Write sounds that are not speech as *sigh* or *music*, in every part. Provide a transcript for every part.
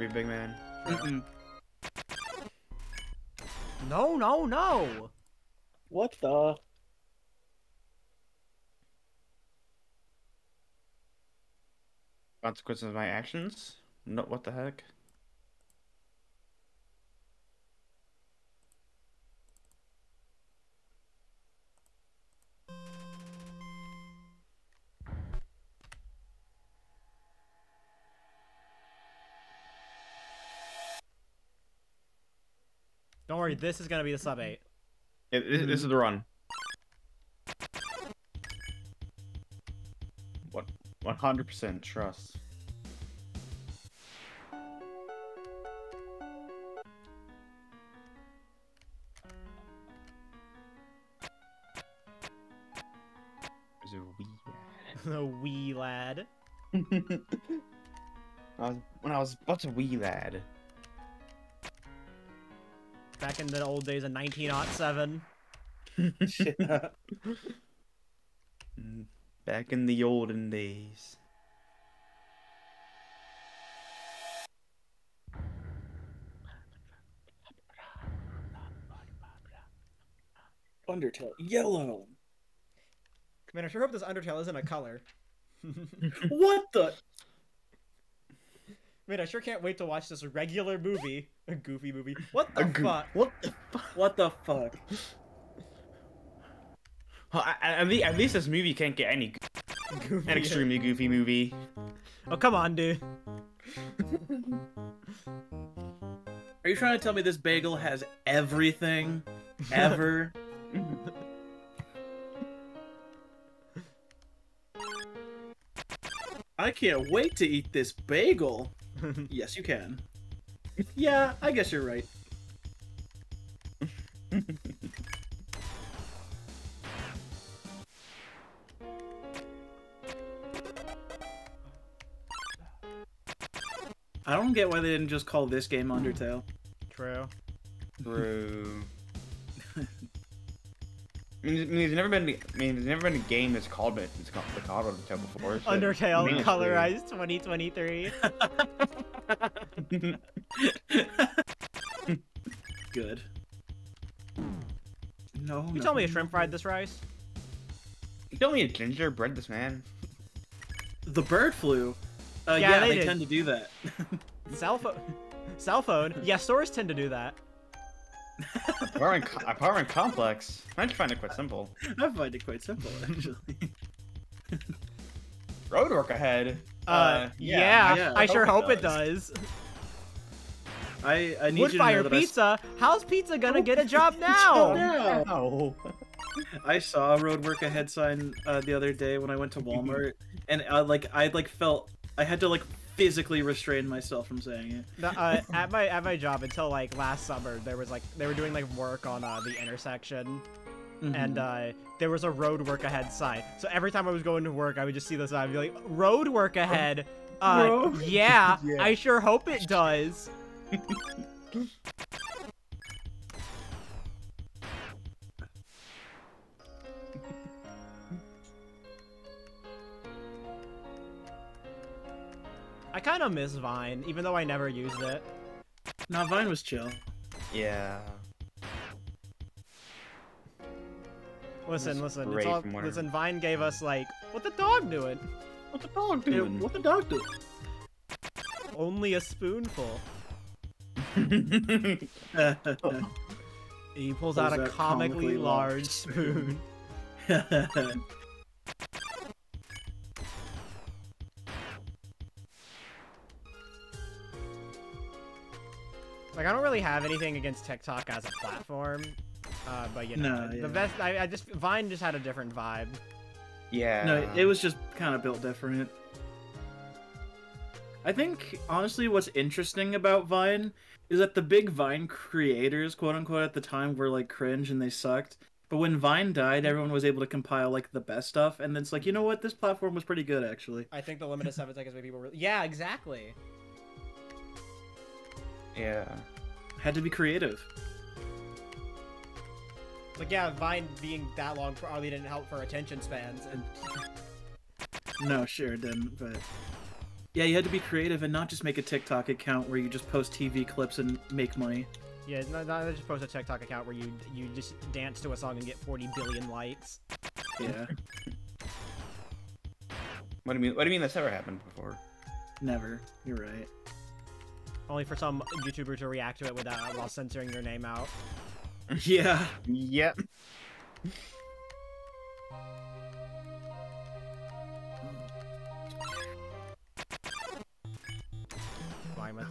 Pretty big man. Mm-mm. No, no, no. What the? Consequences of my actions? No, what the heck? Worry, this is gonna be the sub eight. Yeah, this, this is the run. What? One hundred percent trust. There's a wee the *laughs* wee lad. lad. *laughs* I was, when I was but a wee lad. Back in the old days of 1907. Mm, *laughs* Back in the olden days. Undertale. Yellow. Man, I sure hope this Undertale isn't a color. *laughs* what the? Man, I sure can't wait to watch this regular movie. A goofy movie. What the A goo- fuck? What the fuck? What the fuck? Well, I- I- At least, at least this movie can't get any Goofy. an extremely goofy movie. Oh, come on, dude. Are you trying to tell me this bagel has everything ever? *laughs* I can't wait to eat this bagel. *laughs* Yes, you can. Yeah, I guess you're right. I don't get why they didn't just call this game Undertale. True. True. *laughs* I mean, there's- I mean, there's never been. I mean, there's never been a game that's called it. It's called the called Undertale before. so- Undertale I mean, colorized 2023. *laughs* Good. No, You no. told me a shrimp fried this rice. You told me a gingerbread this man. The bird flu. Uh, Yeah, yeah, they they, tend to do that. *laughs* Cell phone. Cell phone. Yeah, stores tend to do that. Apartment, co- apartment complex. I find it quite simple. I find it quite simple, actually. *laughs* Road work ahead. Uh, yeah, yeah, I I sure hope hope it it does. I, I need you to know Woodfire that I s- Pizza. How's pizza gonna get a job *laughs* now? now. *laughs* I saw a road work ahead sign uh, the other day when I went to Walmart, and I like I like felt I had to like physically restrain myself from saying it. The, uh, at my at my job until like last summer, there was like they were doing like work on uh, the intersection, and uh, there was a road work ahead sign. So every time I was going to work, I would just see the sign, and be like, "Road work ahead." Uh, Road- yeah, *laughs* Yeah. I sure hope it does. *laughs* I kind of miss Vine, even though I never used it. Nah, Vine was chill. Yeah. Listen, listen, it's all, from what I- listen. Vine gave us like, what the dog doing? What the dog Yeah, doing? what the dog doing? Only a spoonful. *laughs* He pulls out a comically, comically large large spoon. *laughs* Like I don't really have anything against TikTok as a platform, uh, but you know, No, yeah. the best. I, I just Vine just had a different vibe. yeah. no, it was just kind of built different. I think honestly, what's interesting about Vine is that the big Vine creators, quote unquote, at the time were like cringe and they sucked. But when Vine died, everyone was able to compile like the best stuff, and then it's like, you know what, this platform was pretty good actually. I think the limit of seven seconds made people really. Yeah, exactly. Yeah. Had to be creative. Like yeah, Vine being that long probably didn't help for attention spans, and No, sure it didn't, but Yeah, you had to be creative and not just make a TikTok account where you just post TV clips and make money. Yeah, not, not just post a TikTok account where you you just dance to a song and get 40 billion likes. Yeah, What do you mean? What do you mean that's never happened before? never. You're right. Only for some YouTuber to react to it without uh, while censoring your name out. *laughs* Yeah. Yep.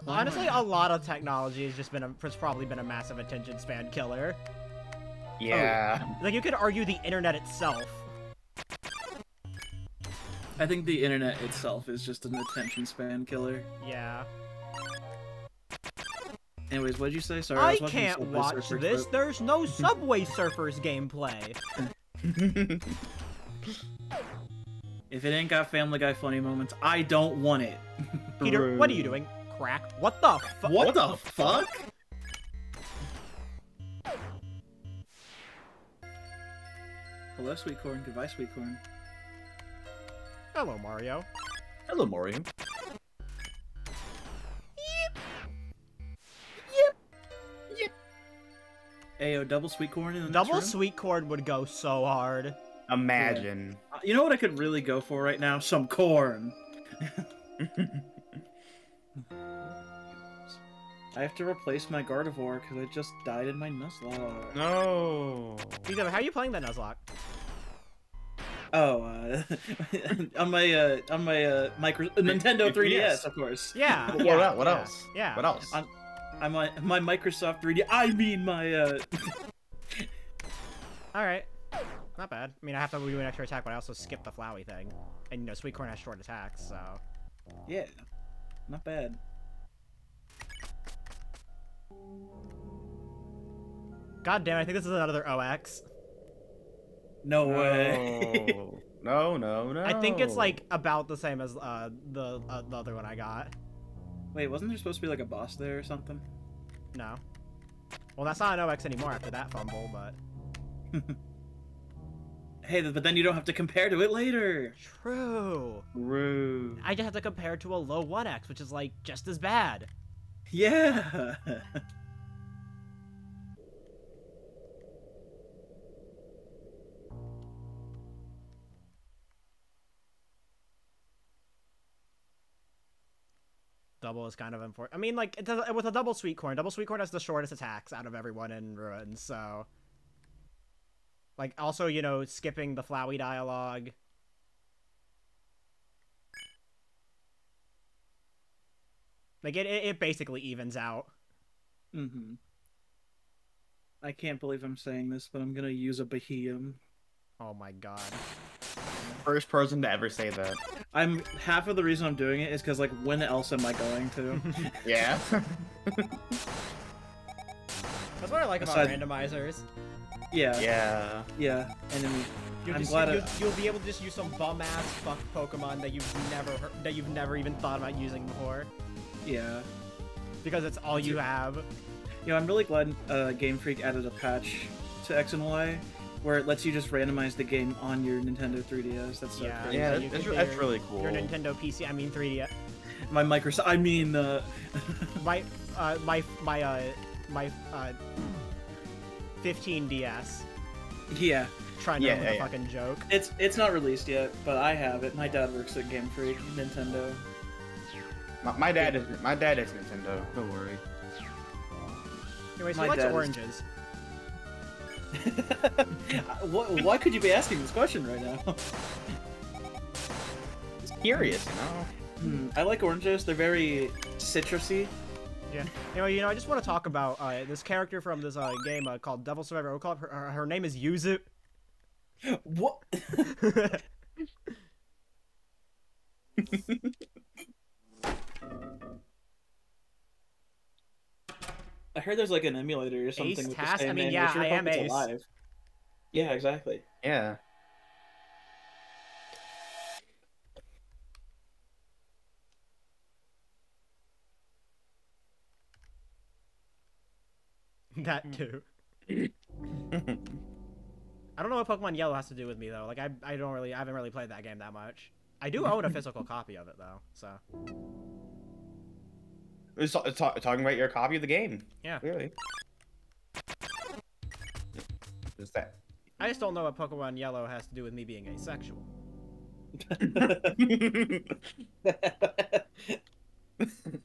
Honestly, a lot of technology has just been a, has probably been a massive attention span killer. Yeah. Oh, like you could argue the internet itself. I think the internet itself is just an attention span killer. Yeah. Anyways, what'd you say? Sorry, I was can't Subway watch Surfers, this. but- There's no Subway Surfers gameplay. *laughs* If it ain't got Family Guy funny moments, I don't want it. *laughs* Peter, what are you doing? Crack? What the fuck? What, the fuck? Hello, sweet corn. Goodbye, sweet corn. Hello, Mario. Hello, Mario. Ayo, double sweet corn in the next Double room? sweet corn would go so hard. Imagine. Uh, You know what I could really go for right now? Some corn. *laughs* I have to replace my Gardevoir because I just died in my Nuzlocke. no. Peter, how are you playing that Nuzlocke? Oh, uh, *laughs* on my uh, on my uh, micro Nintendo 3DS, Yes. of course. Yeah. What, yeah, el- what yeah, else? Yeah. What else? I'm- I'm my my Microsoft 3D. I mean my uh. *laughs* All right. Not bad. I mean, I have to do an extra attack, but I also skip the Flowey thing. And, you know, Sweet Corn has short attacks, so... yeah, not bad. God damn, I think this is another OX. No way. No, *laughs* no, no. I think it's, like, about the same as uh, the, uh, the other one I got. Wait, wasn't there supposed to be like a boss there or something? No. Well, that's not an OX anymore after that fumble, but... *laughs* Hey, but then you don't have to compare to it later. True. Rude. I just have to compare to a low 1X, which is, like, just as bad. Yeah. *laughs* Double is kind of important. I mean, like, it does, with a double Sweet Corn, double Sweet Corn has the shortest attacks out of everyone in Ruin, so... Like, also, you know, skipping the Flowey dialogue. Like, it, it, basically evens out. mm-hmm. I can't believe I'm saying this, but I'm gonna use a Bahium. Oh my god. First person to ever say that. I'm half of the reason I'm doing it is because like when else am I going to? *laughs* Yeah. *laughs* That's what I like about randomizers. yeah, yeah. yeah. Enemy. You'll, I'm just, glad you'll, I- you'll be able to just use some bum ass fuck Pokemon that you've never heard, that you've never even thought about using before Yeah. because it's all you have. You know, I'm really glad uh, Game Freak added a patch to X and Y where it lets you just randomize the game on your Nintendo 3DS. That's so Yeah. crazy. Yeah, So you that's, that's really cool. Your Nintendo PC, I mean 3D, My Microsoft. I mean, uh, *laughs* my uh, my my uh my uh 15DS. yeah. Trying to Yeah, make yeah, a yeah. fucking joke. It's it's not released yet, but I have it. My dad works at Game Freak, Nintendo. My, my dad is my dad is Nintendo. Don't worry. Anyways, My who likes dad is- oranges? what, *laughs* why could you be asking this question right now? *laughs* It's curious, you know. Hmm, I like oranges. They're very citrusy. Yeah. Anyway, you know, I just want to talk about uh, this character from this uh, game uh, called Devil Survivor. We'll call her, her, her name is Yuzu. What? *laughs* heard there's like an emulator or something. Ace with the Task? I same mean, name. yeah, sure I am it's Ace. alive. Yeah, exactly. Yeah. *laughs* that hmm. too. *laughs* I don't know what Pokemon Yellow has to do with me though. Like I, I don't really, I haven't really played that game that much. I do *laughs* own a physical copy of it though, so It's, it's, ta- talking about your copy of the game. Yeah. Really. Is that? I just don't know what Pokemon Yellow has to do with me being asexual. *laughs*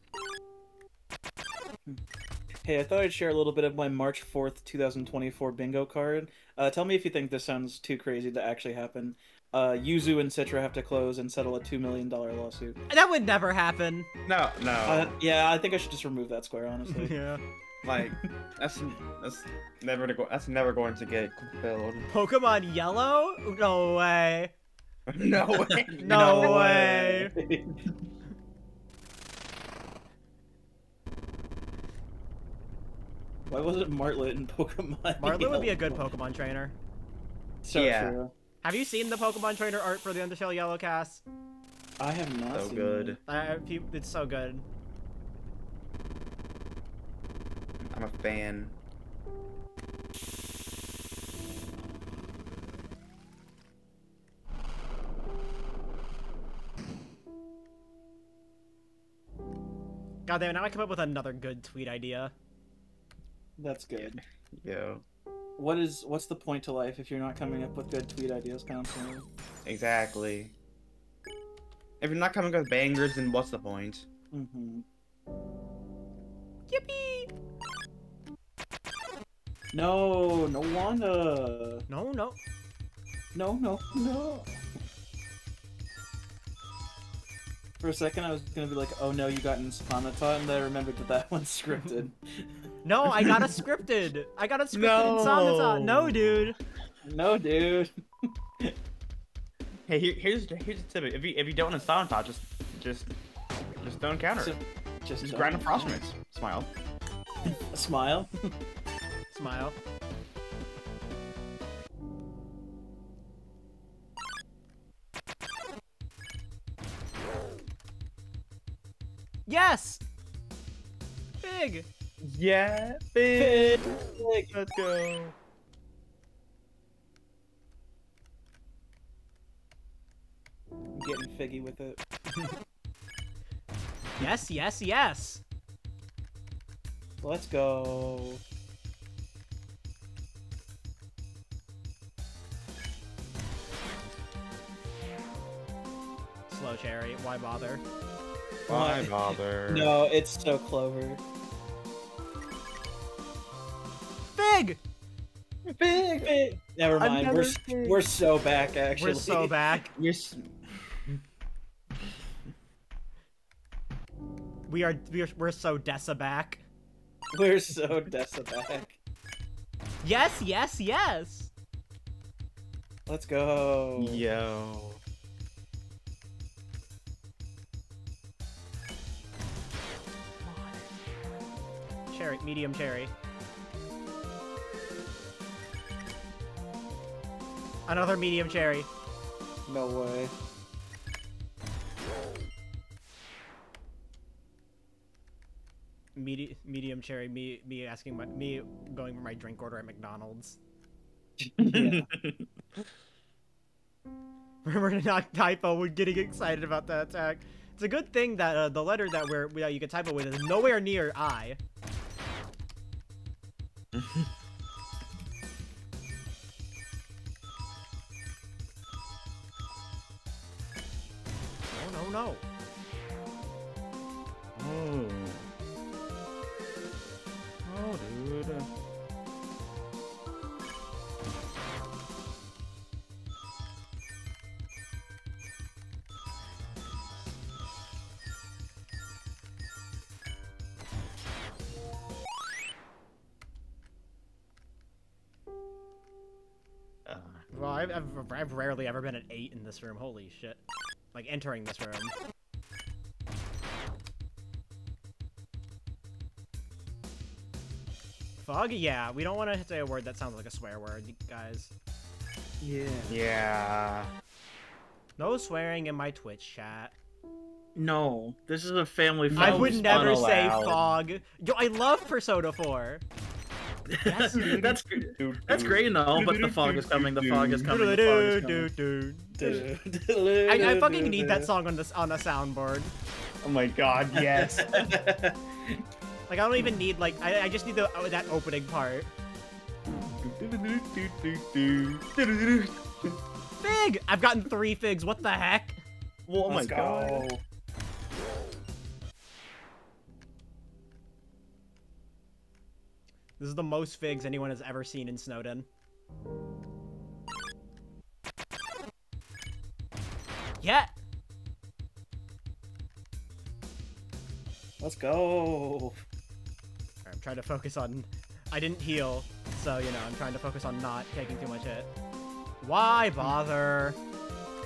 Hey, I thought I'd share a little bit of my March 4th, 2024 bingo card. Uh, tell me if you think this sounds too crazy to actually happen. Uh, Yuzu and Citra have to close and settle a $2 million lawsuit. That would never happen. no, no. Uh, yeah, I think I should just remove that square, honestly. *laughs* yeah. like that's that's never to go. That's never going to get fulfilled. Pokemon Yellow? No way. *laughs* no way. *laughs* No, way. Why wasn't Martlet in Pokemon? Martlet would be a good Pokemon trainer. So Yeah. true. Have you seen the Pokemon trainer art for the Undertale Yellow cast? I have not So seen good. it. Uh, pe- it's so good. I'm a fan. God damn it, now I come up with another good tweet idea. That's good. Yo. What is what's the point to life if you're not coming up with good tweet ideas constantly? Exactly. If you're not coming up with bangers, then what's the point? Mm-hmm. Yippee! No, no Wanda. No, no. No, no, no. For a second, I was gonna be like, "Oh no, you got Inspanata," and then I remembered that that *laughs* one's scripted. No, I got a *laughs* scripted. I got a scripted No. Insomnitot. No, dude. no, dude. Hey, here, here's here's a tip. If you if you don't want to sound top, just just just don't counter. So- just Just grind a frost mix. Smile. Smile. Smile. Yes! Big! Yeah, Big. big. Let's go. I'm getting figgy with it. Yes, yes, yes! Let's go. Slow cherry, why bother? Why bother? *laughs* No, it's so clover. Big! Big, big. Never mind. We're s- we're so back actually. We're so back. *laughs* You're s- We are we're, we're so Dessa back. We're so Dessa back. Yes, yes, yes! Let's go. Yo. Cherry, medium cherry. Another medium cherry. No way. Medi- medium cherry. Me me asking my me going for my drink order at McDonald's. Yeah. *laughs* Remember to not typo when getting excited about that attack. It's a good thing that uh, the letter that we're that you can typo with is nowhere near I. No, no, no. Oh. Oh, dude. I've, I've, I've rarely ever been at 8 in this room. Holy shit. Like, entering this room. Fog? Yeah, we don't want to say a word that sounds like a swear word, guys. yeah. yeah. No swearing in my Twitch chat. No, this is a family. I would never say fog. Yo, I love Persona 4. That's that's gr- that's great and all, but the fog is coming. The fog is coming. The fog is coming. I, I fucking need that song on this on a soundboard. Oh my god, yes. *laughs* Like I don't even need like I, I just need the oh, that opening part. *laughs* Fig! I've gotten three figs. What the heck? oh my Let's god. This is the most figs anyone has ever seen in Snowdin. Yeah. Let's go. I'm trying to focus on. I didn't heal, so you know I'm trying to focus on not taking too much hit. Why bother?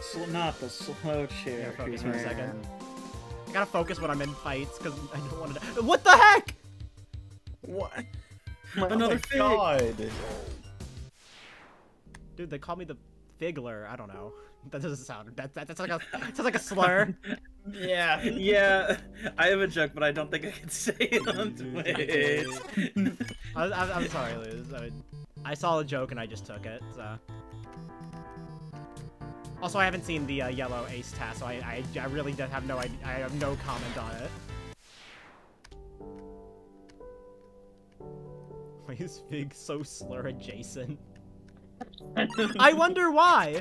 Sl- not the slow chair. Here, focus for a second. I gotta focus when I'm in fights because I don't want to. What the heck? What? Another oh fig. god. Dude, they call me the Figler. I don't know. *laughs* That doesn't sound. That, that that's like a sounds like a slur. *laughs* Yeah. Yeah, I have a joke, but I don't think I can *laughs* say it on Twitch. I, I, I'm sorry, Luz. I, mean, I saw the joke and I just took it. So. Also, I haven't seen the uh, yellow ace task, so I, I, I really don't have no idea. I have no comment on it. Why is Fig so slur adjacent? *laughs* I wonder why.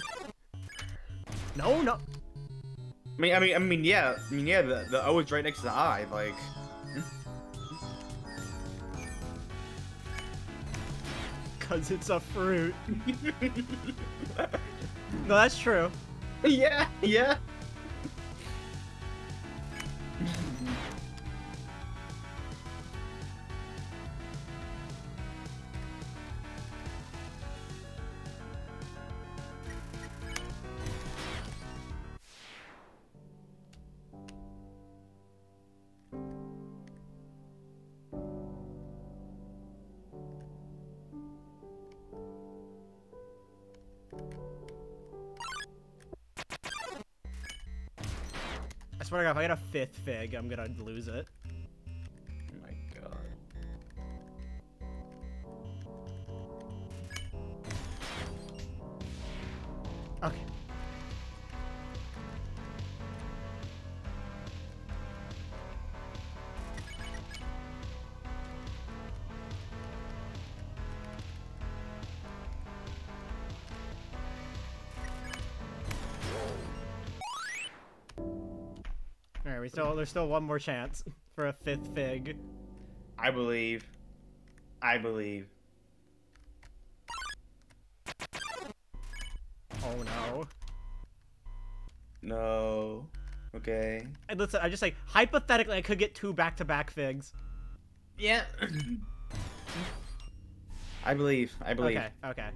No, no. I mean, I mean, I mean, yeah, I mean, yeah. The the O is right next to the I. Like, Cause it's a fruit. no, that's true. *laughs* yeah, yeah. Fifth fig, I'm gonna lose it. We still there's still one more chance for a fifth fig. I believe. I believe. Oh no. No. Okay. And listen, I just like hypothetically I could get two back-to-back figs. Yeah. *coughs* I believe. I believe. Okay, okay.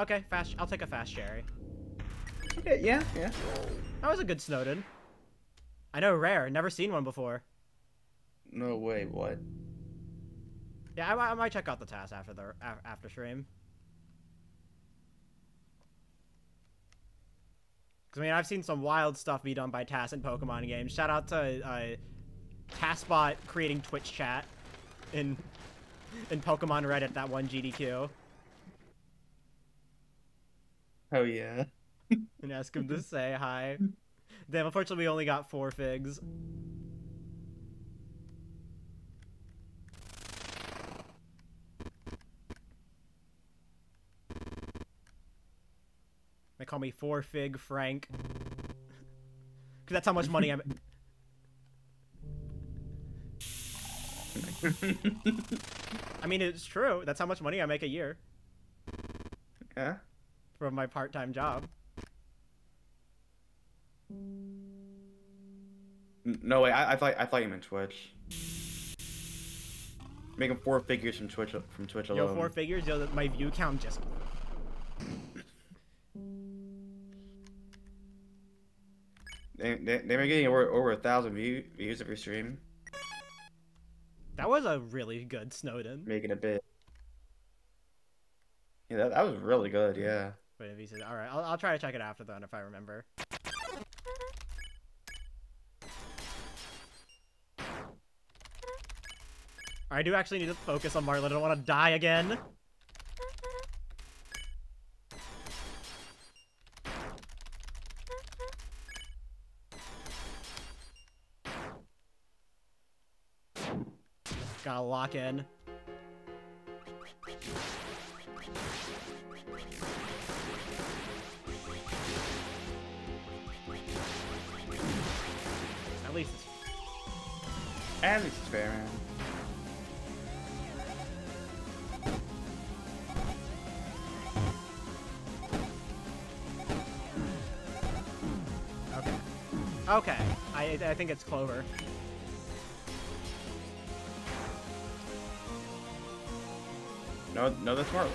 Okay, fast. I'll take a fast cherry. Okay. Yeah. Yeah. That was a good Snowdin. I know, rare. Never seen one before. No way. What? Yeah, I, I might check out the task after the a- after stream. 'Cause, I mean, I've seen some wild stuff be done by TAS in Pokemon games. Shout out to uh, TASBot creating Twitch chat in in Pokemon Reddit. That one GDQ Oh yeah. *laughs* and ask him to say hi. Damn, unfortunately, we only got four figs. They call me Four Fig Frank. Cause that's how much money I'm. *laughs* I mean, it's true. That's how much money I make a year yeah. From my part-time job. No way. I, I thought I thought you meant Twitch. Making four figures from Twitch from Twitch alone. Yo, four figures. Yo, my view count just. They they they were getting over over a thousand view, views every stream, That was a really good Snowdin. making a bit. Yeah, that, that was really good. Yeah. But if he says, all right, I'll, I'll try to check it after then if I remember. I do actually need to focus on Martlet. I don't want to die again. Gotta lock in. At least it's fair, man. Okay. Okay. I I think it's Clover. No, no, that's Marlo.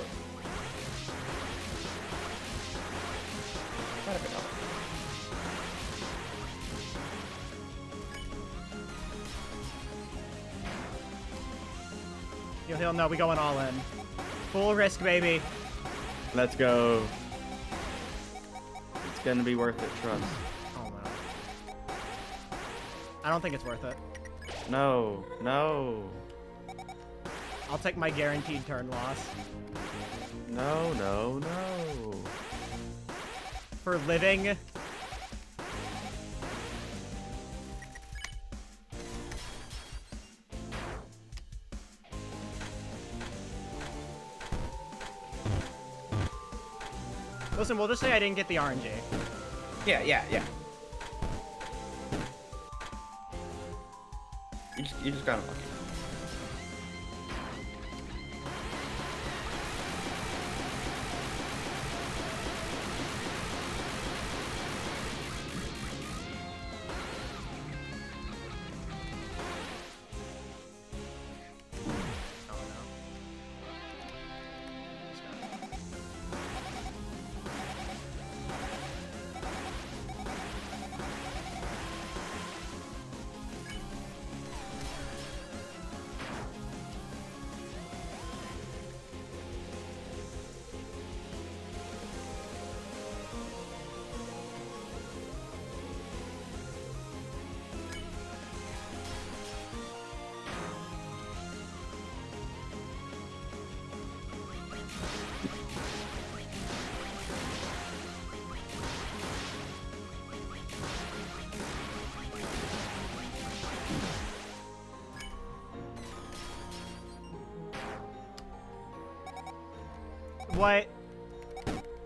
He'll he'll know we going all in. Full risk, baby. Let's go. It's gonna be worth it, trust. Oh no. I don't think it's worth it. No, no, I'll take my guaranteed turn loss. no, no, no. For living. Listen, we'll just say I didn't get the RNG. Yeah, yeah, yeah. You just, you just got unlucky.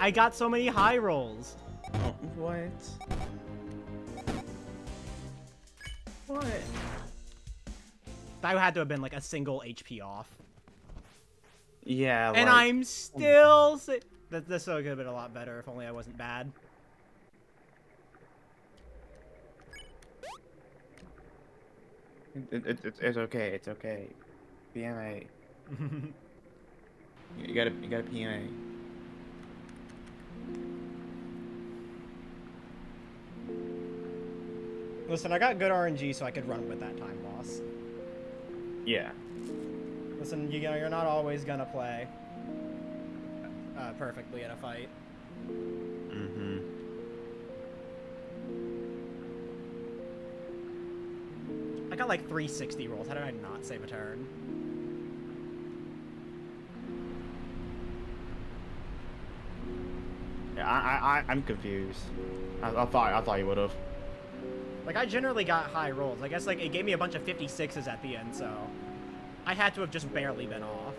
I got so many high rolls. Oh, what? What? That had to have been like a single HP off. Yeah, and I'm oh. still. Si- that this would have been a lot better if only I wasn't bad. It, it, it's, it's okay. It's okay. PMA. *laughs* You gotta, you gotta PMA. Listen, I got good RNG, so I could run with that time loss. Yeah. Listen, you know, you're not always gonna play uh, perfectly in a fight. Mm-hmm. I got like 360 rolls. How did I not save a turn? Yeah, I, I, I- I'm confused. I, I thought, I thought you would have. Like, I generally got high rolls. I guess, like, it gave me a bunch of 56s at the end, so... I had to have just barely been off.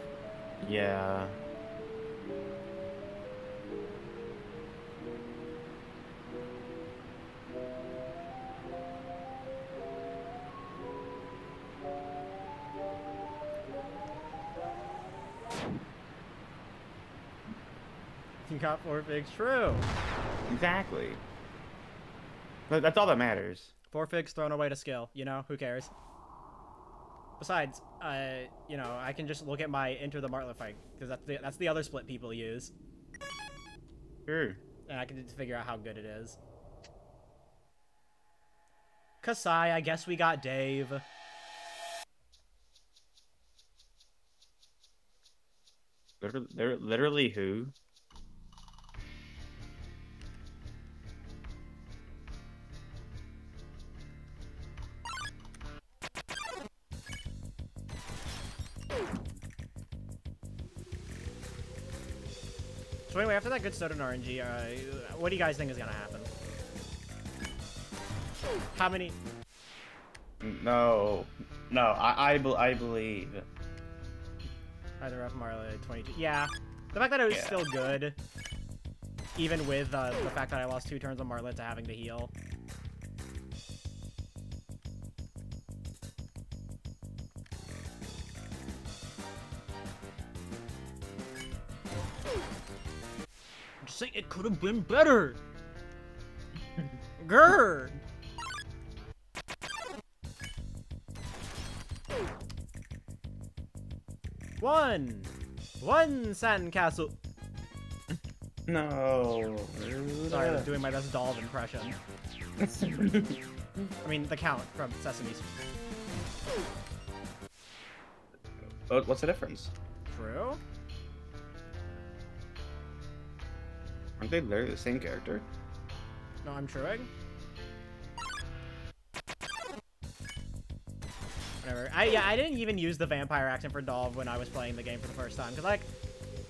Yeah. You got four figs. True. Exactly. That's all that matters. Four figs thrown away to skill. You know, who cares? Besides, uh, you know, I can just look at my enter the Martlet fight because that's the that's the other split people use, Sure. and I can just figure out how good it is. Kasai, I guess we got Dave. Literally, they're literally who? That good Snowdin RNG, uh, what do you guys think is gonna happen? How many? No, no, I I, be- I believe. Either of Marley 22. Yeah, the fact that it was Yeah. still good, even with uh, the fact that I lost two turns on Martlet to having to heal. Could have been better. Grr. One, one sandcastle. No. Sorry, I was doing my best Dalv impression. I mean, the Count from Sesame Street. What- What's the difference? True? Aren't they literally the same character? No, I'm truing. Whatever. I yeah, I didn't even use the vampire accent for Dalv when I was playing the game for the first time, cause like,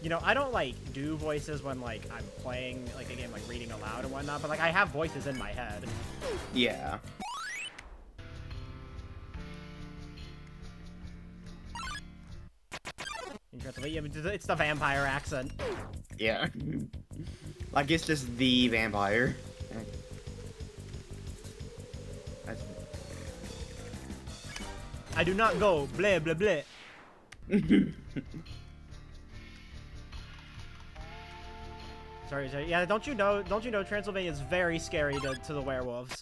you know, I don't like do voices when like I'm playing like a game like reading aloud and whatnot, but like I have voices in my head. Yeah. Interestingly, yeah, it's the vampire accent. Yeah. *laughs* like it's just the vampire. That's- I do not go blah blah blah. *laughs* Sorry, sorry. Yeah, don't you know? Don't you know Transylvania is very scary to, to the werewolves?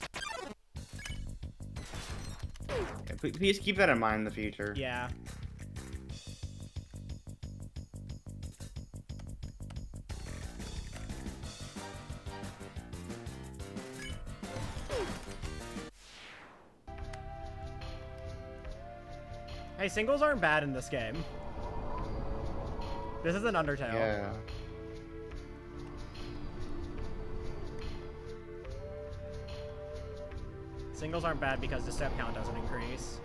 Yeah, Please keep that in mind in the future. Yeah. Hey, singles aren't bad in this game. This is an Undertale. Yeah. Singles aren't bad because the step count doesn't increase.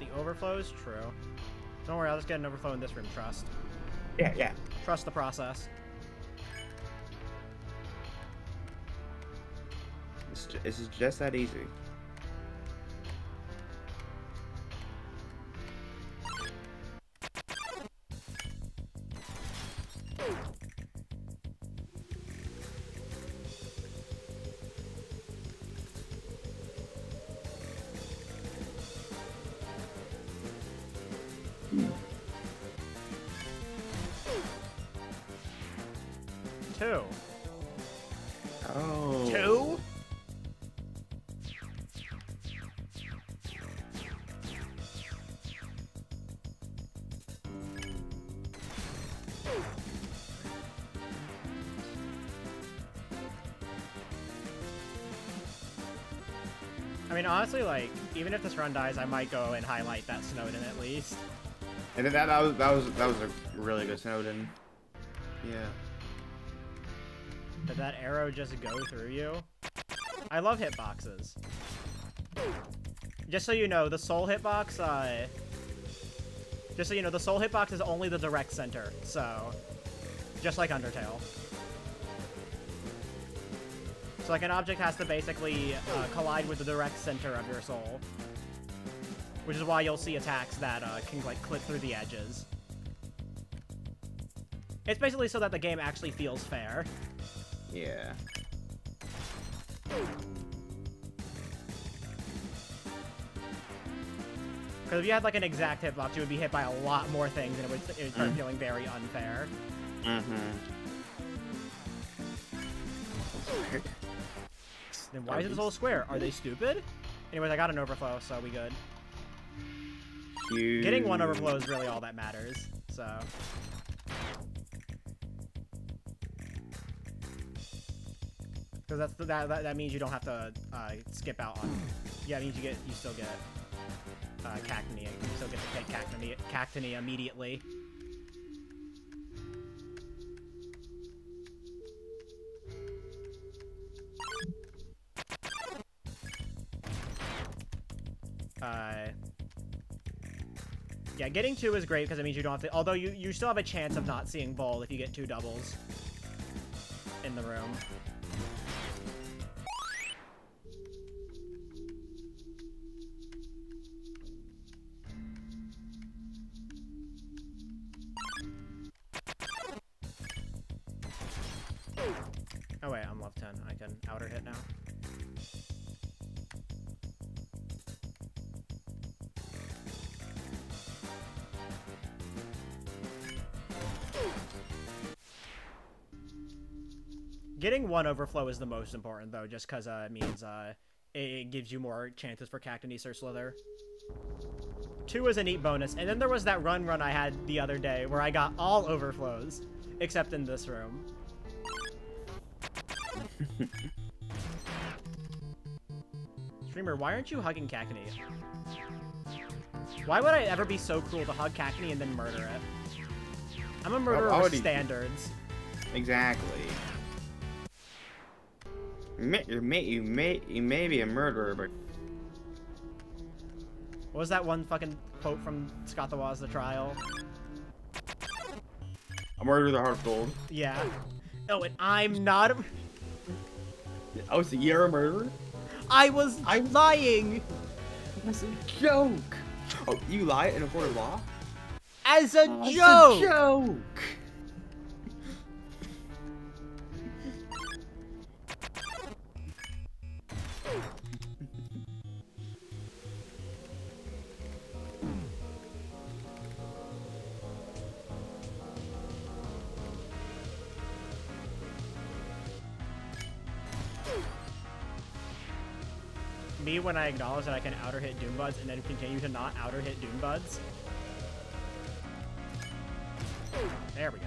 The overflows, true. Don't worry, I'll just get an overflow in this room, trust. Yeah, yeah. Trust the process. It's, ju- it's just that easy. I mean, honestly, like, even if this run dies, I might go and highlight that Snowdin at least. And then that, that was that was that was a really good Snowdin. Yeah. Did that arrow just go through you? I love hitboxes. Just so you know, the soul hitbox, uh... Just so you know, the soul hitbox is only the direct center, so... Just like Undertale. So like an object has to basically uh, collide with the direct center of your soul. Which is why you'll see attacks that uh, can like clip through the edges. It's basically so that the game actually feels fair. Yeah. Because if you had like an exact hitbox, you would be hit by a lot more things, and it would, it would start Mm. feeling very unfair. Mm-hmm. Then why is this whole square? Are they stupid? Anyways, I got an overflow, so we good. Getting one overflow is really all that matters. So because that's the, that, that means you don't have to uh, skip out on. Yeah, it means you get you still get uh, Cactony. You still get to take Cactony, Cactony immediately. Getting two is great because it means you don't have to. Although you you still have a chance of not seeing Bull if you get two doubles in the room. Getting one overflow is the most important though, just because uh, it means uh, it gives you more chances for Cactanese or Slither. Two is a neat bonus, and then there was that run run I had the other day where I got all overflows, except in this room. *laughs* Streamer, why aren't you hugging Cackney? Why would I ever be so cruel to hug Cackney and then murder it? I'm a murderer with standards. Exactly. You may, you may, you may, you may be a murderer, but What was that one fucking quote from Scott the Woz the Trial? a murderer with a heart of gold. Yeah. Oh, and I'm not. a- was oh, a you're a murderer? I was I'm lying That's a joke. Oh, you lie in a court of law? as a joke. a joke. When I acknowledge that I can outer hit Doom Buds and then continue to not outer hit Doom Buds. There we go.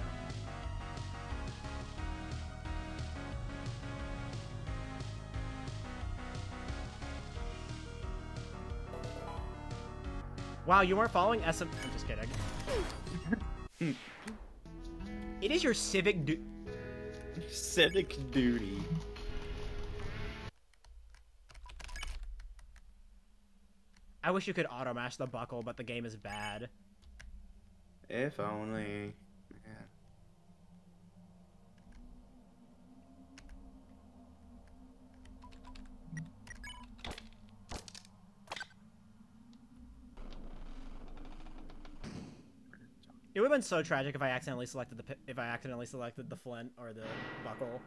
Wow, you weren't following SM. I'm just kidding. *laughs* it is your civic du- Civic duty. I wish you could auto mash the buckle, but the game is bad. If only. It would have been so tragic if I accidentally selected the if I accidentally selected the flint or the buckle.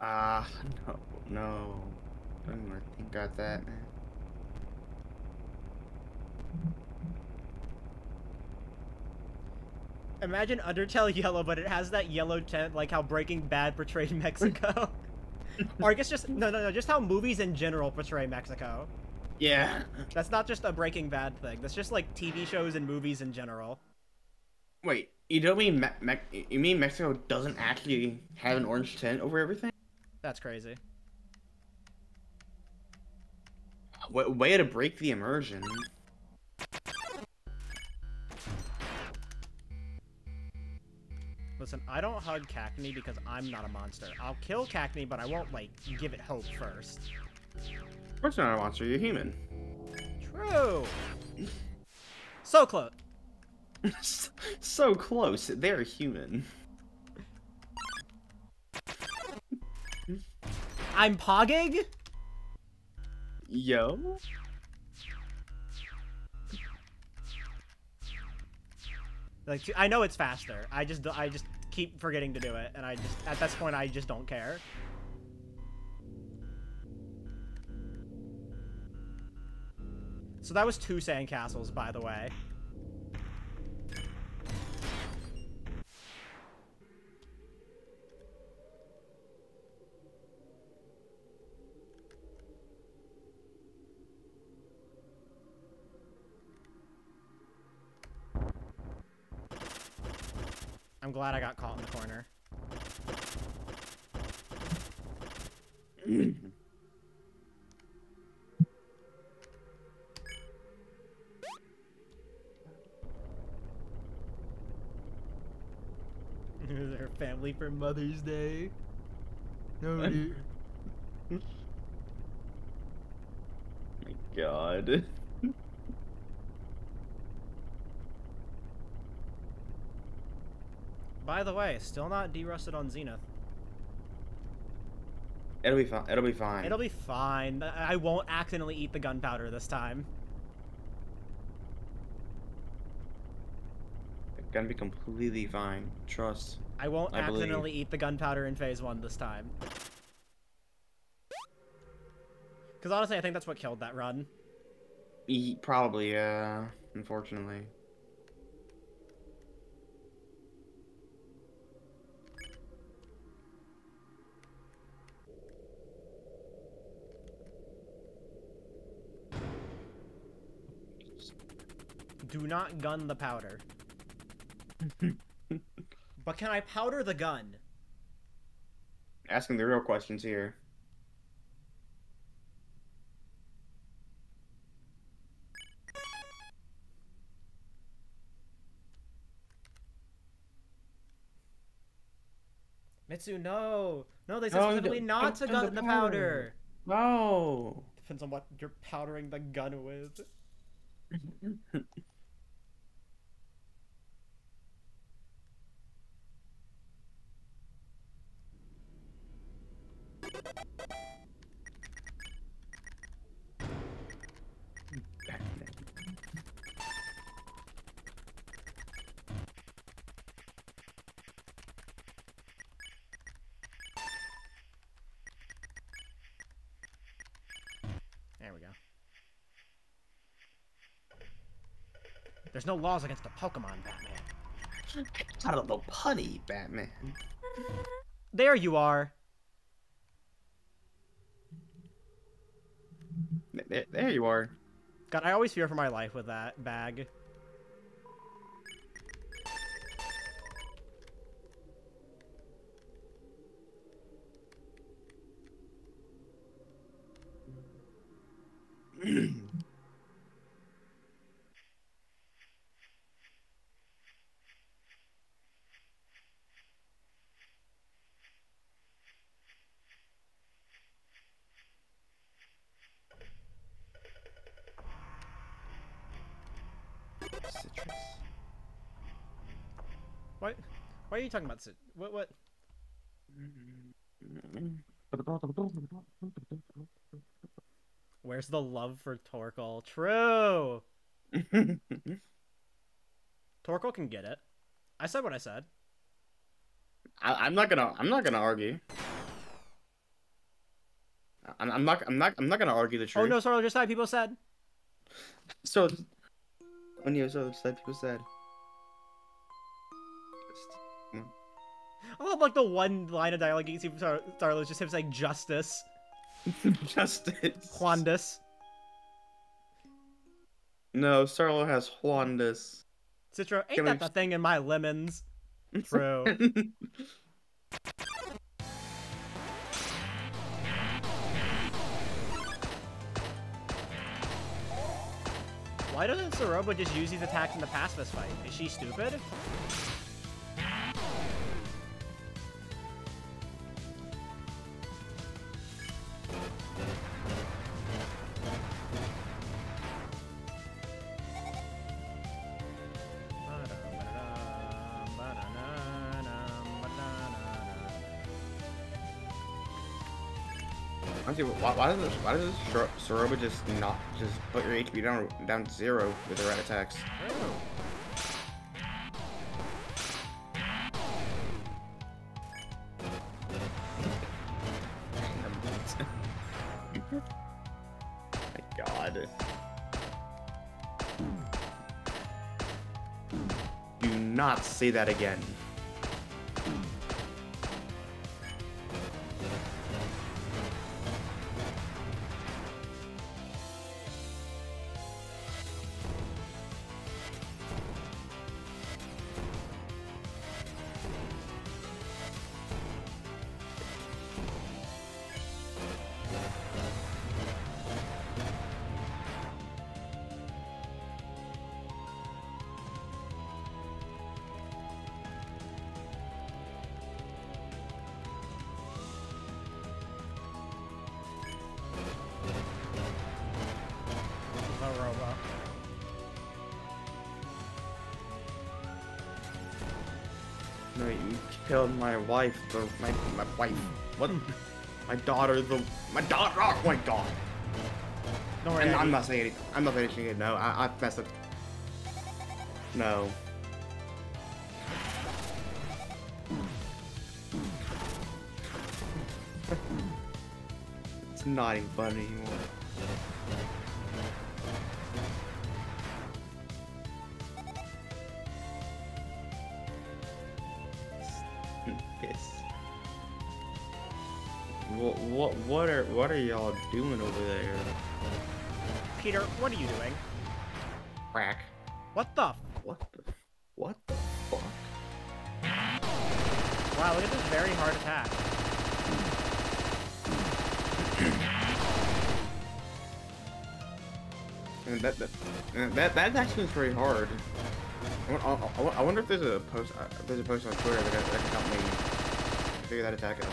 Ah, no, no. I Don't even think about that, man. Imagine Undertale *laughs* yellow, but it has that yellow tint like how Breaking Bad portrayed *laughs* Mexico. or I guess just no, no, no, just how movies in general portray Mexico. Yeah. That's not just a Breaking Bad thing. That's just like TV shows and movies in general. Wait, you don't mean Me- Me- you mean Mexico doesn't actually have an orange tint over everything? That's crazy. Way, way to break the immersion. Listen, I don't hug Cackney because I'm not a monster. I'll kill Cackney, but I won't like give it hope first. Of course you're not a monster, you're human. True. So close. *laughs* so close, they're human. I'm pogging. Yo? Like I know it's faster. I just I just keep forgetting to do it, and I just at this point I just don't care. So that was two sandcastles, by the way. I'm glad I got caught in the corner. *laughs* Her family for Mother's Day. No, What? dude. *laughs* god. *laughs* By the way, still not derusted on Zenith. It'll be fine. It'll be fine. It'll be fine. I won't accidentally eat the gunpowder this time. It's gonna be completely fine. Trust. I won't I believe. accidentally eat the gunpowder in phase one this time. Because honestly, I think that's what killed that run. E- probably, yeah. Unfortunately. Do not gun the powder. *laughs* but can I powder the gun? Asking the real questions here. Mitsu, no! No, they said No, specifically don't- to gun gun the the powder! No. Depends on what you're powdering the gun with. *laughs* There's no laws against the Pokemon, Batman. Out of the putty, Batman. There you are! There, there you are. God, I always fear for my life with that bag. What? Why are you talking about? Sid- What? What? Where's the love for Torkoal? True. *laughs* Torkoal can get it. I said what I said. I, I'm not gonna. I'm not gonna argue. I'm, I'm not. I'm not. I'm not gonna argue the truth. Oh no, sorry, just how people said. So, oh, when you so just like people said. I love like the one line of dialogue you can see from Star- Starlo is just him saying justice. *laughs* Justice. Juandis. No, Starlo has Juandis. Citro, ain't Can that the thing in my lemons? True. *laughs* Why doesn't Ceroba just use these attacks in the pacifist fight? Is she stupid? Why, why does this, why does Ceroba just not just put your HP down down to zero with the red attacks? *laughs* My God. Do not say that again. No, you killed my wife. The my my wife. What? my daughter. The my daughter. Oh my god. Worry. And I'm not saying anything. I'm not finishing it. No, I I messed up. No. it's not even fun anymore. What are y'all doing over there? Peter, what are you doing? Crack. What the? f- What the what the fuck? Wow, look at this very hard attack. And that that and that that actually is very hard. I, I, I, I wonder if there's a post uh, there's a post on Twitter that, that can help me figure that attack out.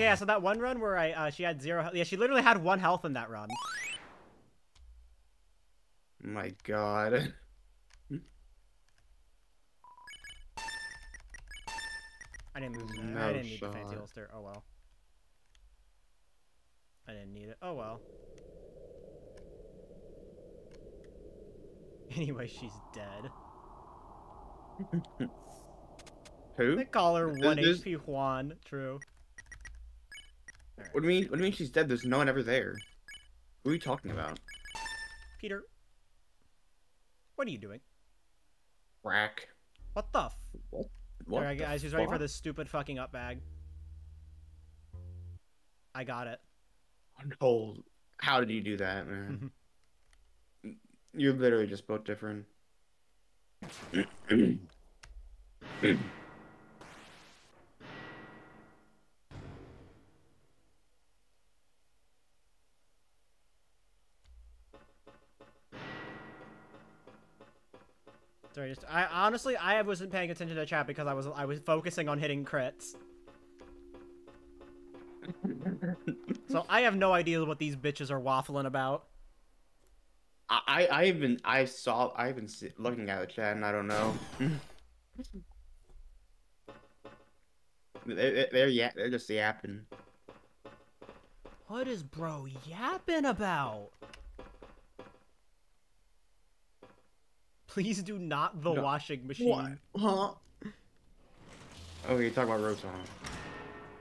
Okay, yeah, so that one run where I uh, she had zero health. Yeah, she literally had one health in that run. My god. *laughs* I didn't move. No I didn't need the fancy holster. Oh well. I didn't need it. Oh well. *laughs* Anyway, she's dead. *laughs* Who? They call her one this- HP Juan. True. What do you mean? What do you mean she's dead? There's no one ever there. What are you talking about? Peter. What are you doing? Crack. What the? F- What? What? Alright, guys, who's ready for this stupid fucking up bag? I got it. Hold. How did you do that, man? Mm-hmm. You're literally just both different. *clears throat* Sorry, just I honestly I wasn't paying attention to the chat because I was I was focusing on hitting crits. So I have no idea what these bitches are waffling about. I I I even I saw I've been looking at the chat and I don't know. they're, they're yeah they're just yapping. What is bro yapping about? Please do not the No. washing machine. Huh? Oh, you're talking about Rosan.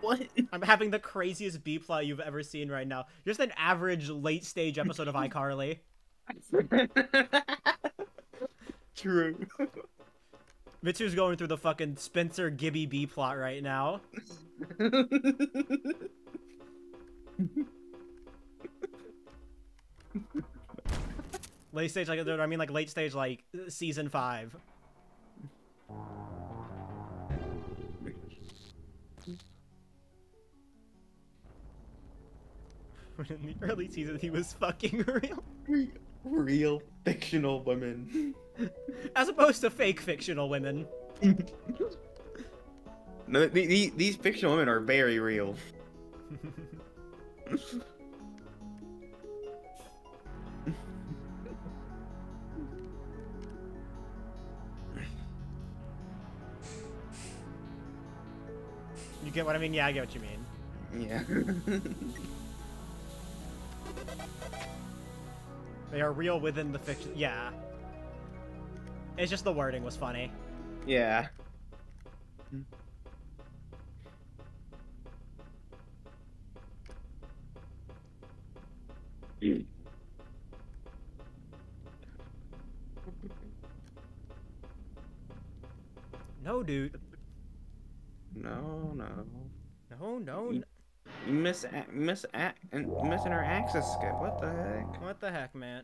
What? *laughs* I'm having the craziest B plot you've ever seen right now. Just an average late stage episode of iCarly. *laughs* True. Mitsu's going through the fucking Spencer Gibby B plot right now. *laughs* Late stage, like I mean, like late stage, like season five. *laughs* In the early season, he was fucking *laughs* real, Real fictional women. as opposed to fake fictional women. No, the, the, these fictional women are very real. *laughs* You get what I mean? Yeah, I get what you mean. Yeah. They are real within the fiction. Yeah. It's just the wording was funny. yeah. No, dude. No, no. No, no. You- You miss a- miss a- and missing our access skip. What the heck? What the heck, man?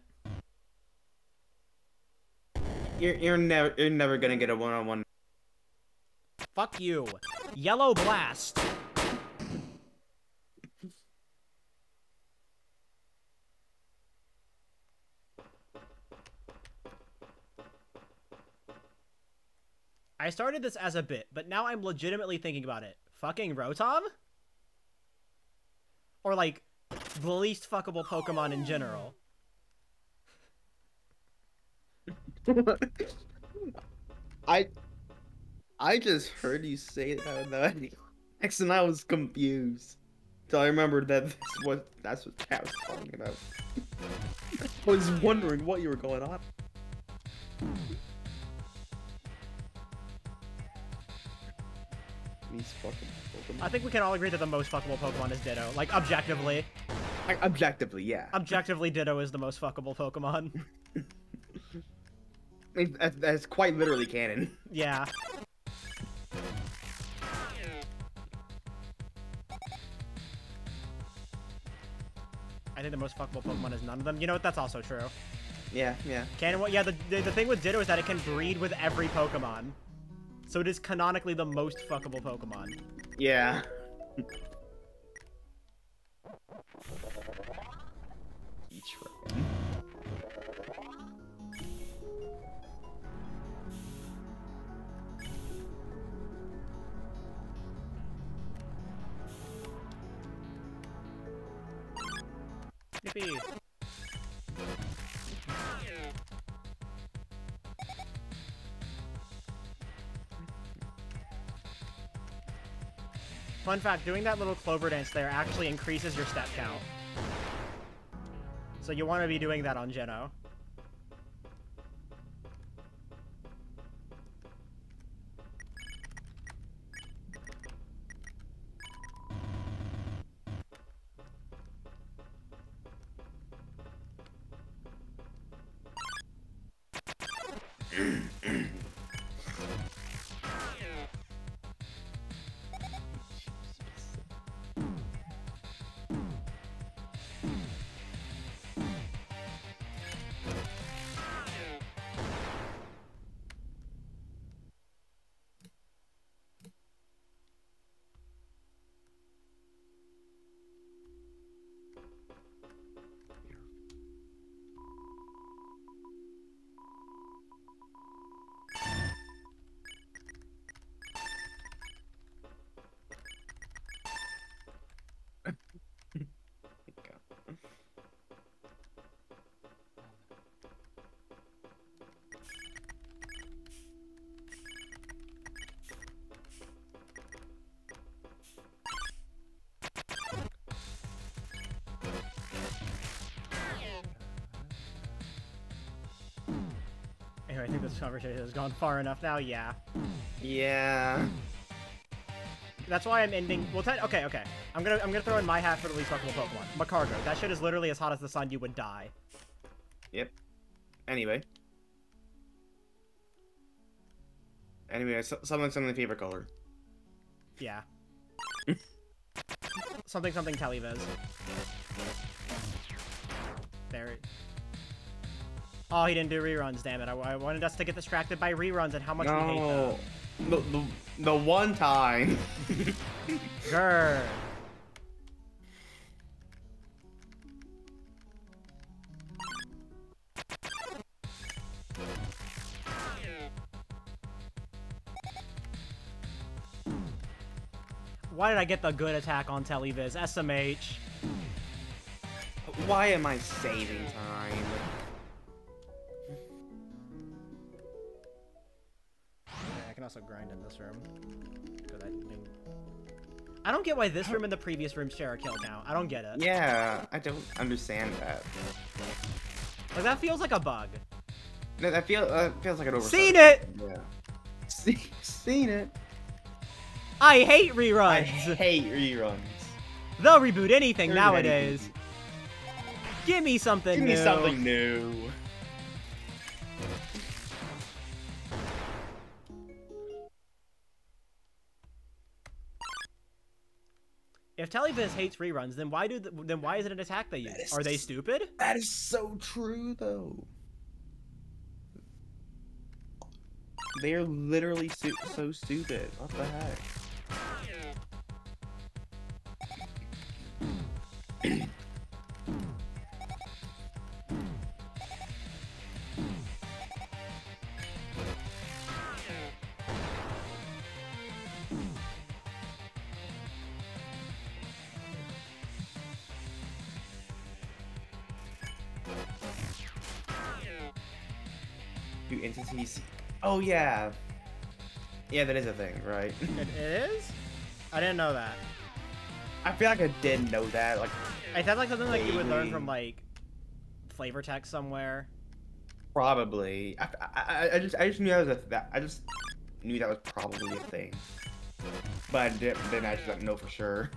You're you're never you're never gonna get a one on one. Fuck you. Yellow Blast. I started this as a bit, but now I'm legitimately thinking about it. Fucking Rotom? Or like the least fuckable Pokemon in general. *laughs* I I just heard you say that and next and I was confused. So I remembered that this was that's what Cat was talking about. *laughs* I was wondering what you were going on. Fucking Pokemon. I think we can all agree that the most fuckable Pokemon is Ditto. Like, objectively. I- objectively, yeah. Objectively, Ditto is the most fuckable Pokemon. *laughs* I mean, that's, quite literally canon. Yeah. I think the most fuckable Pokemon is none of them. You know what? That's also true. Yeah, yeah. Canon. yeah. The, the the thing with Ditto is that it can breed with every Pokemon, so it is canonically the most fuckable Pokemon. Yeah. Yippee! Fun fact, doing that little clover dance there actually increases your step count. So you want to be doing that on Geno. Conversation has gone far enough now. Yeah. Yeah. That's why I'm ending. Well, okay, okay. I'm gonna I'm gonna throw in my hat for the least fuckable Pokemon. Magcargo. That shit is literally as hot as the sun. You would die. Yep. Anyway. Anyway, so- something something favorite color. Yeah. *laughs* something something TellyVis. There. Oh, he didn't do reruns. Damn it! I, I wanted us to get distracted by reruns and how much we hate them. No. The, the, the one time. *laughs* Grr. Why did I get the good attack on TellyVis? SMH. Why am I saving time? Can also grind in this room. I, I don't get why this room and the previous room share a kill count. I don't get it. Yeah, I don't understand that. Like that feels like a bug. That, that feel uh, feels like an oversight. Seen it! Yeah. *laughs* See, seen it. I hate reruns. I hate reruns. They'll reboot anything They're nowadays. anything. Give me something Give new. Give me something new. If TellyVis hates reruns, then why do th then why is it an attack they use? Is Are they stupid? That is so true, though. They're literally so stupid. What the heck? *clears throat* entities? Oh yeah. Yeah, that is a thing, right? *laughs* It is? I didn't know that. I feel like I didn't know that. Like I thought like something like you would learn from like flavor text somewhere. probably. I, I, I just I just knew that was a that I just knew that was probably a thing. But I didn't, didn't actually know for sure.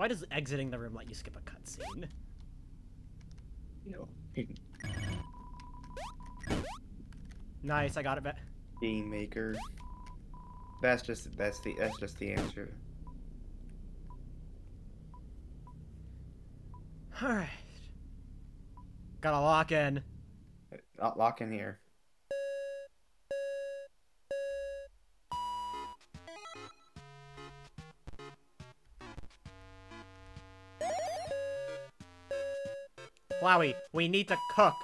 Why does exiting the room let you skip a cutscene? you know, Nice, I got it back. game maker. That's just that's the that's just the answer. Alright. Gotta lock in. Uh, lock in here. Flowey, we need to cook.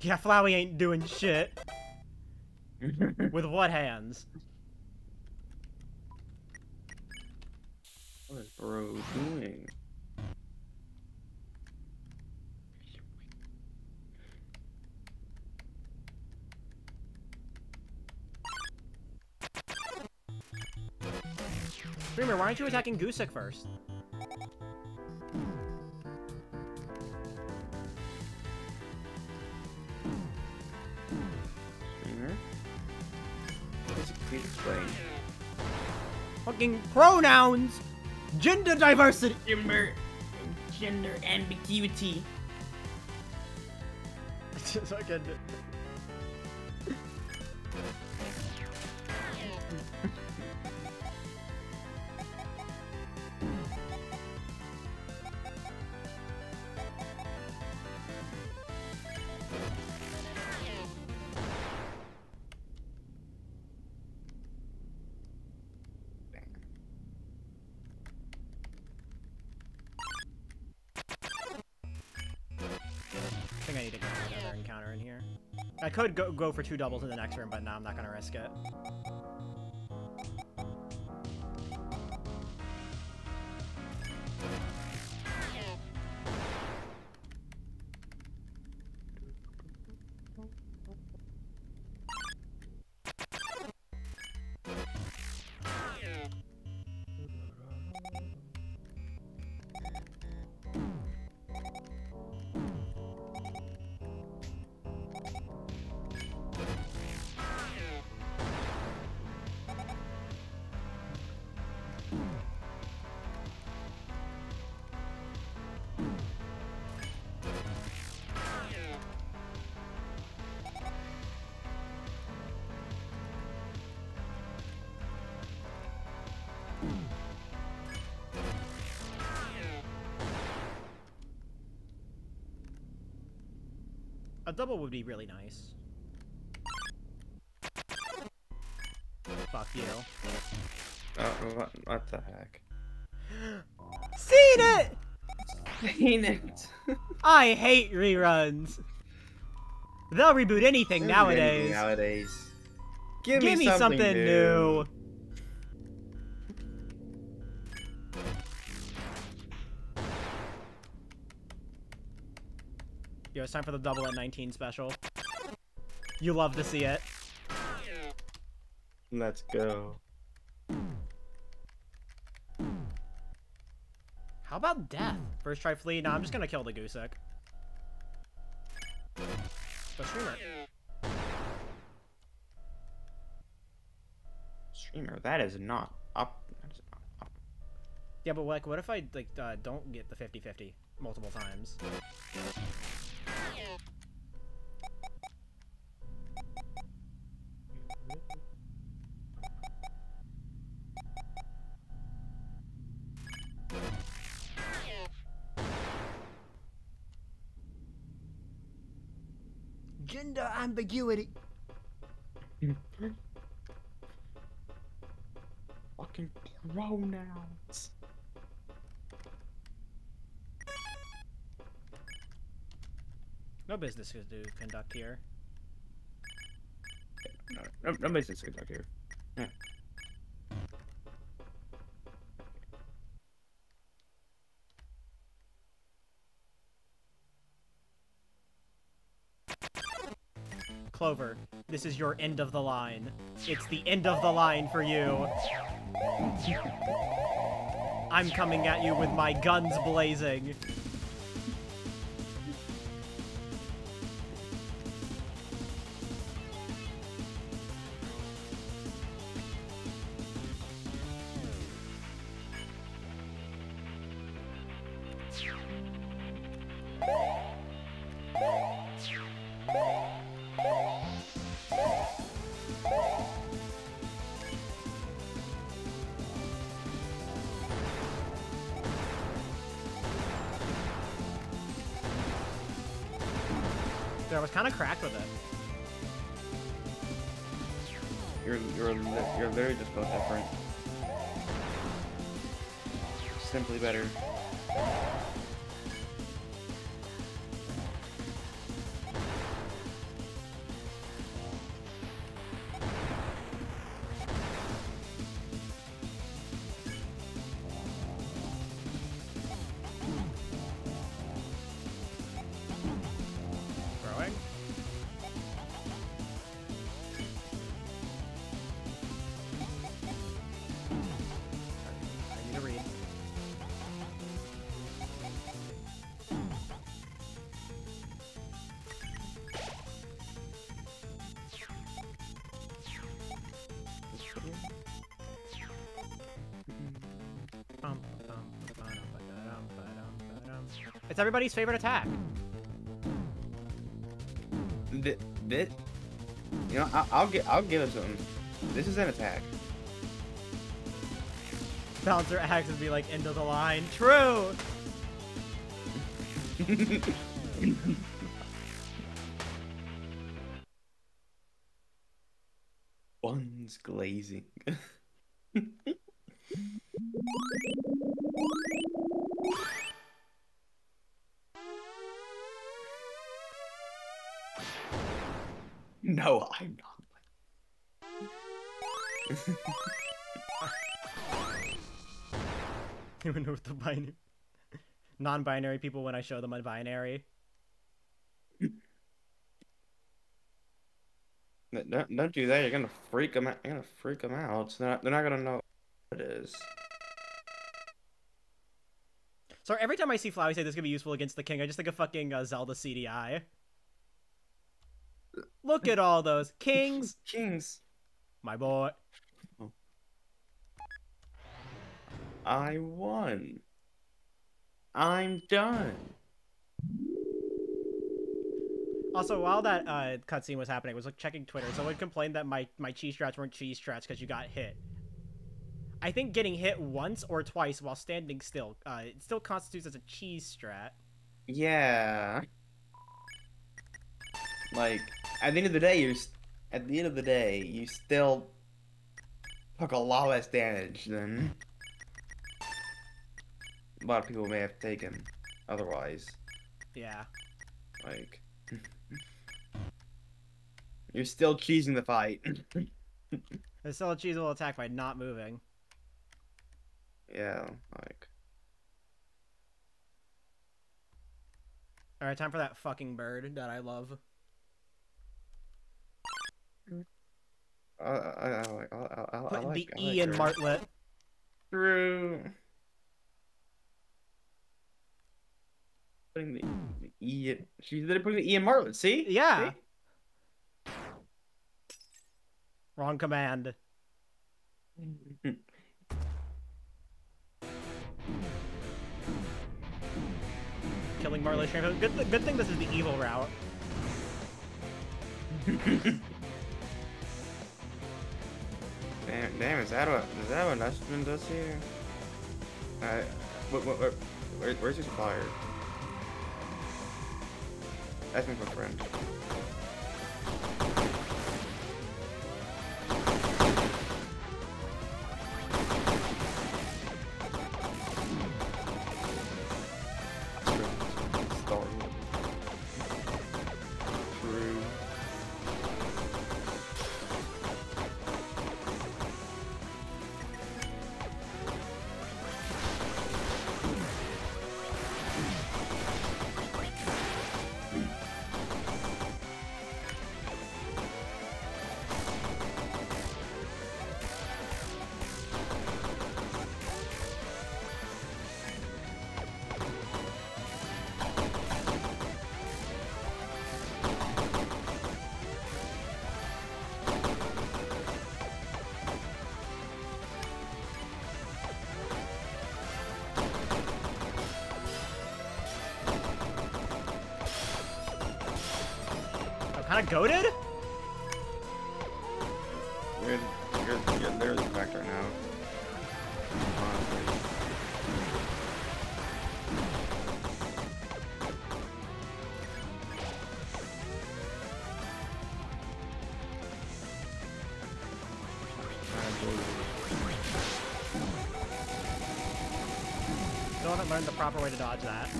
Yeah, Flowey ain't doing shit. *laughs* With what hands? Dreamer, why aren't you attacking Goosic first? Streamer? Please, please explain. Fucking pronouns! Gender diversity! Gender, gender ambiguity. *laughs* Fucking- I go go for two doubles in the next room, but no, I'm not gonna risk it. A double would be really nice. Fuck you. Oh, what, what the heck? *gasps* Seen it! Seen it. *laughs* I hate reruns. They'll reboot anything nowadays. Nowadays. Give, Give me something, new. Yo, it's time for the double at 19 special. You love to see it. Let's go. How about death? First try flee. No, I'm just gonna kill the Goosic. The streamer. Streamer, that is not up. That is not up. Yeah, but like, what if I like uh, don't get the 50-50 multiple times? Gender ambiguity. *laughs* Fucking pronouns. No business to conduct here. No, no, no business good here. Yeah. Clover, this is your end of the line. It's the end of the line for you. I'm coming at you with my guns blazing. Of cracked with it. You're you're you're literally just both different. Simply better. Everybody's favorite attack. Th- This, you know, I- I'll get I'll give it to him. This is an attack. Bouncer acts and be like, end of the line. True! *laughs* Non-binary people when I show them a binary. Don't, don't do that. You're gonna freak them out. You're gonna freak them out. They're not, they're not gonna know what it is. So every time I see Flowey say this could be useful against the king, I just think of fucking uh, Zelda CDI. Look at all those kings, *laughs* Kings. my boy. I won. I'm done. Also, while that uh, cutscene was happening, I was like checking Twitter. Someone complained that my my cheese strats weren't cheese strats because you got hit. I think getting hit once or twice while standing still, uh, it still constitutes as a cheese strat. Yeah. Like, at the end of the day, you're. At the end of the day, you still took a lot less damage than a lot of people may have taken otherwise. Yeah. Like, you're still cheesing the fight. *laughs* It's still a cheesable attack by not moving. yeah, like. All right, time for that fucking bird that I love. I, I, I like. I, I, I, I like, the I E like in. Martlet. True. Putting the, E. She did putting the E in Martlet. See? Yeah. See? Wrong command. *laughs* Killing Marley Shrimp. Good, th- good thing this is the evil route. *laughs* damn, damn, is that what is that what Nestman does here? Uh, what, what, what, where, where's your supplier? Me for a friend. Goaded. You're, you're, you're literally the factor now. Still haven't learned the proper way to dodge that.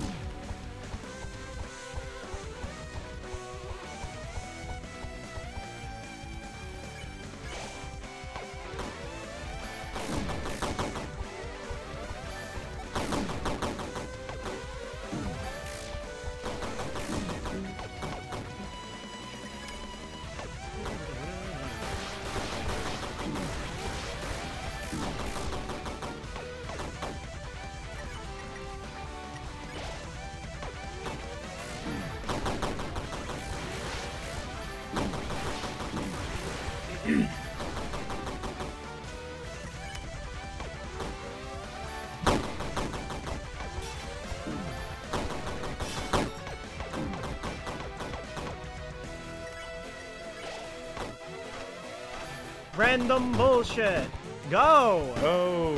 Random bullshit. Go. Oh!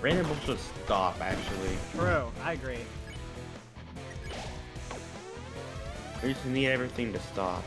Random bullshit stop, actually. True. I agree. We just need everything to stop.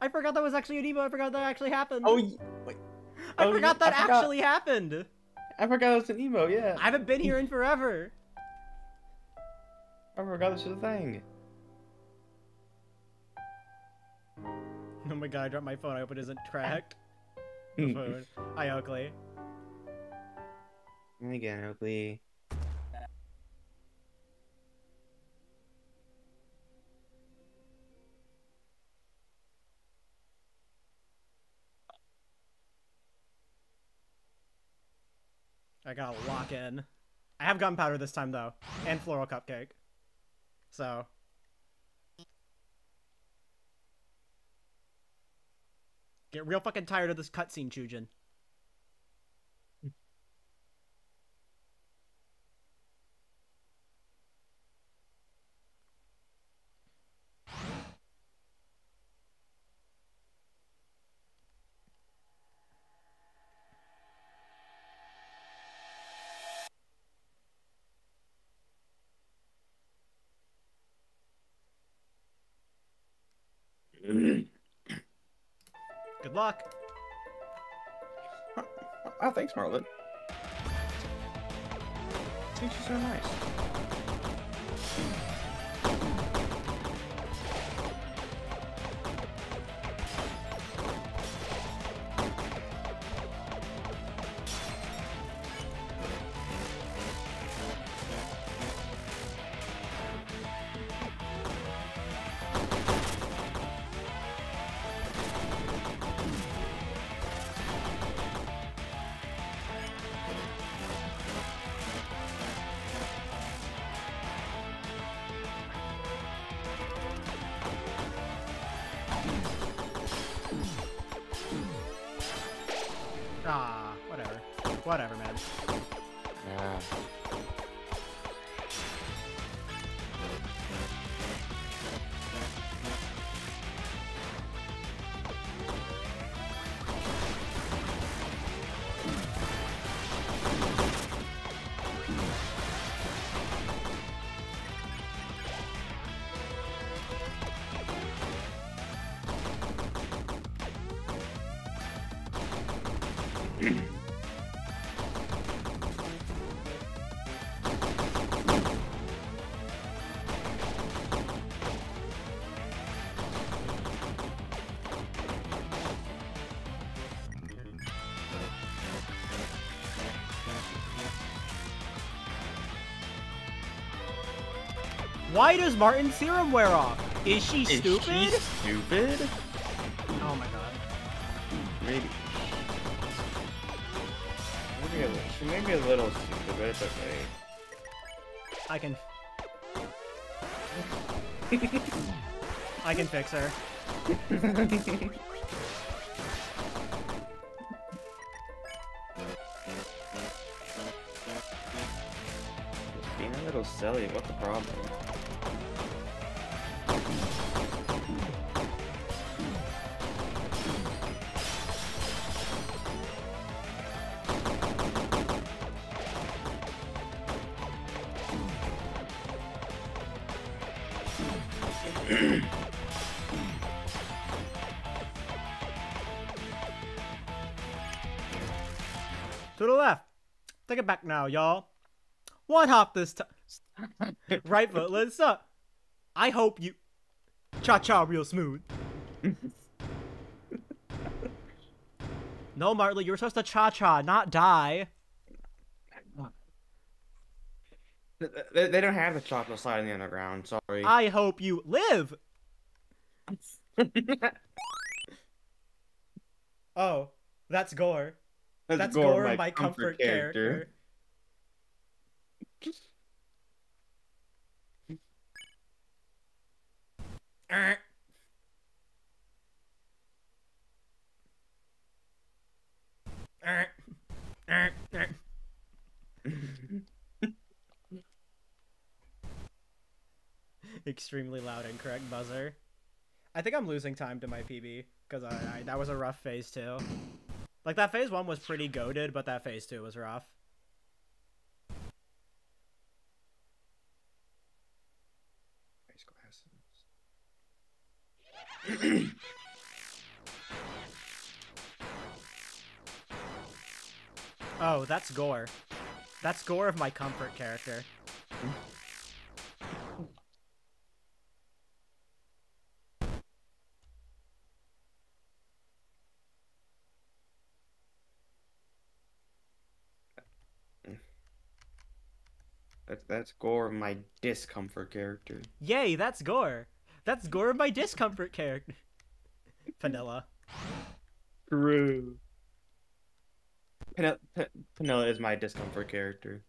I forgot that was actually an emo. I forgot that actually happened. Oh, wait, I oh, forgot yeah, that I forgot. actually happened. I forgot it was an emo. Yeah, I haven't been here in forever. I forgot this was a thing. Oh my god, I dropped my phone. I hope it isn't tracked. *laughs* The phone. Hi, Oakley. Again, Oakley. I gotta lock in. I have gunpowder this time though, and floral cupcake. So. Get real fucking tired of this cutscene, Chujin. Luck. Why does Martin's serum wear off? Is she Is stupid? she stupid? Oh my god. Maybe. Maybe a, she may be a little stupid, but it's okay. I can. *laughs* I can fix her. *laughs* Being a little silly, what's the problem? Now, y'all. One hop this time. *laughs* right foot, let's up. I hope you. Cha cha real smooth. no, Martley, you were supposed to cha cha, not die. They, they don't have the chocolate slide in the underground, sorry. I hope you live. *laughs* Oh, that's gore. That's, gore, my, comfort, character. *laughs* Extremely loud and correct buzzer. I think I'm losing time to my PB because I, I, that was a rough phase two. Like that phase one was pretty goaded, but that phase two was rough. *clears throat* Oh, that's Gore. That's Gore of my comfort character. That's that's Gore, of my discomfort character. Yay, that's Gore. That's Gore of my discomfort character. Vanilla. True. Panella, Panella is my discomfort character.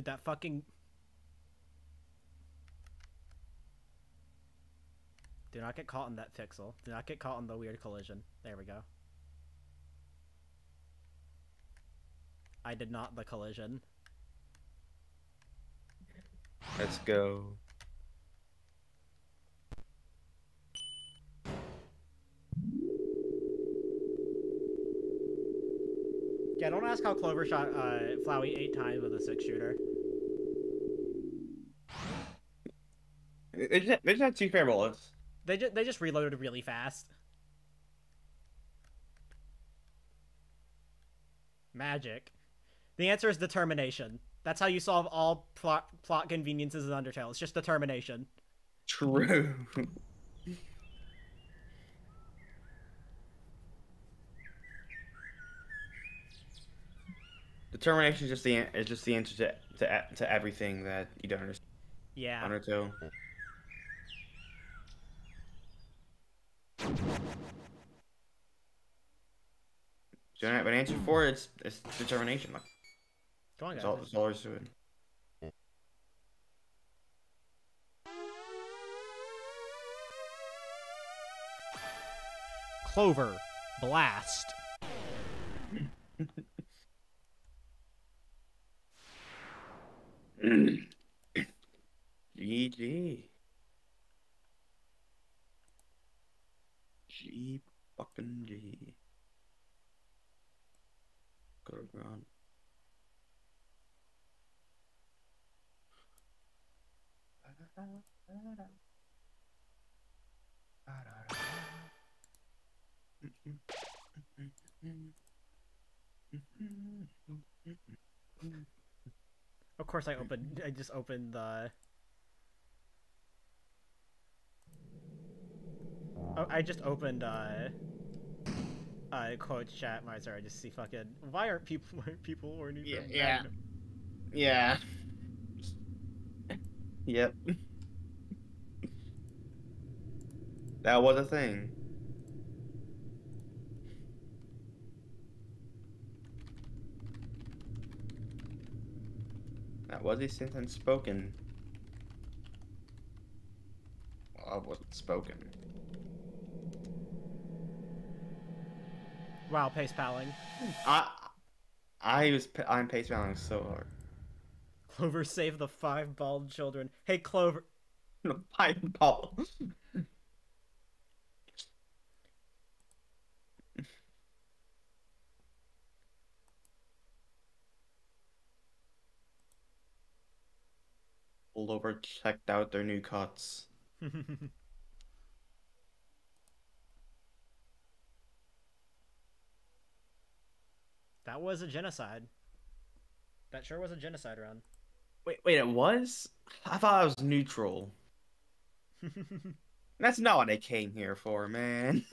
Dude, that fucking. Do not get caught in that pixel. Do not get caught in the weird collision. There we go. I did not the collision. Let's go. Yeah, don't ask how Clover shot uh, Flowey eight times with a six shooter. They just, they just had two fair bullets. They just they just reloaded really fast. Magic. The answer is determination. That's how you solve all plot plot conveniences in Undertale. It's just determination. True. *laughs* Determination is just the is just the answer to to to everything that you don't understand. Yeah. Undertale. Do you have an answer for it? It's, it's determination. Like, Come on, That's all, guys. that's all there is to it. Clover. Blast. *laughs* GG. G fucking G. Good run. Of course, I opened. I just opened the. Oh, I just opened. uh uh, quotes chat. My sorry, I just see fucking. Why aren't people? *laughs* Why aren't people horny? Yeah, yeah. Yeah. Yep. That was a thing. That was a sentence spoken. Well, it wasn't spoken. Wow, pace palling. I, I was, I'm pace balancing so hard. Clover saved the five bald children. Hey, Clover. Pipe ball. Clover checked out their new cuts. *laughs* that was a genocide. That sure was a genocide run. Wait, wait, it was? I thought I was neutral. *laughs* That's not what I came here for, man.